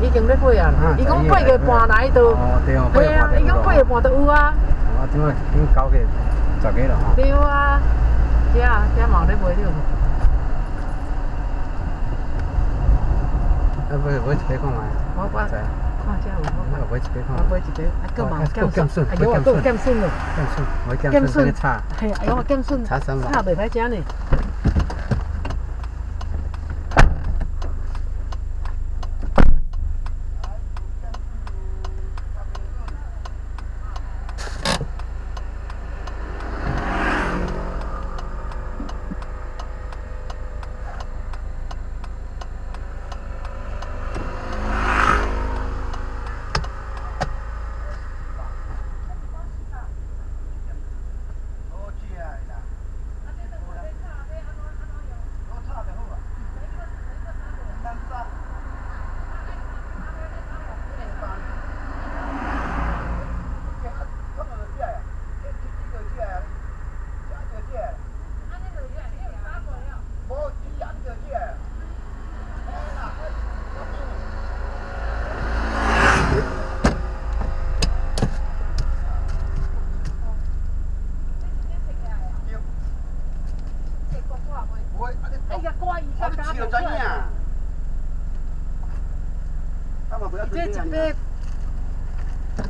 已经咧过啊啦，伊讲八月半来都，对啊，伊讲八月半都有啊。啊，怎啊已经九月、十月了吼。对啊，遮啊，这嘛咧买了。啊，买买一杯看卖。我我看这有，我买一杯看。我买一杯，啊，够嘛？减顺，哎呦，够减顺了。减顺，我减顺个差。嘿，哎呦，减顺，差三万。差袂歹食呢。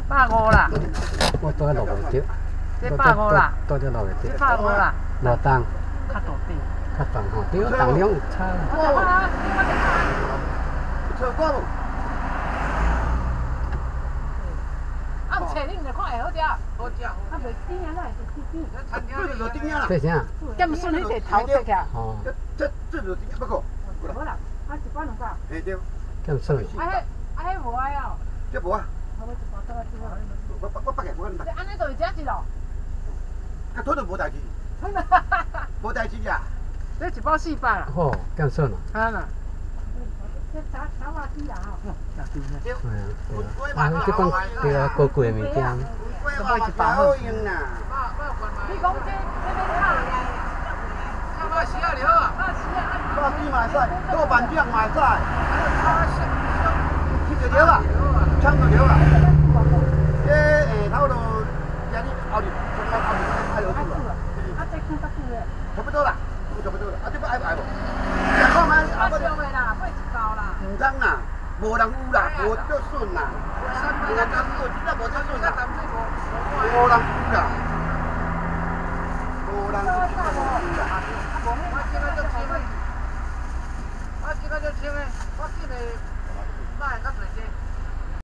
百五啦，我多六个少，这百五啦，多咗六个少，百五啦，落单，较大啲，较重吼，对，重量差。 错过无？啊，切你就看会好食，好食。啊，袂甜啊，那会甜甜。餐厅就落顶啊啦。这啥？减顺你个头切起来。哦。这这落顶不过。无啦，啊一包两包。哎对。减顺。啊迄啊迄无爱哦。这无啊。我我我八个，我你安尼就会食一咯？啊，吞都无代志。无代志呀。这一包四百啦。哦，咁顺咯。啊啦。这炒炒花枝啦吼。对啊，对啊。啊，这讲对啊，高贵的物件。都买一包好用啦。你讲这这边炒呀？炒花丝啊，了啊。花丝买晒，豆瓣酱买晒。吃就了啊，抢就了啊。这下头都家里后头，后头后头还有住了。啊，这看得久嘞。差不多啦，差不多啦。啊，这不爱不爱不？ 无人有啦，无得顺啦。人家讲过，真正无得顺啦。无人有啦。无人有啦。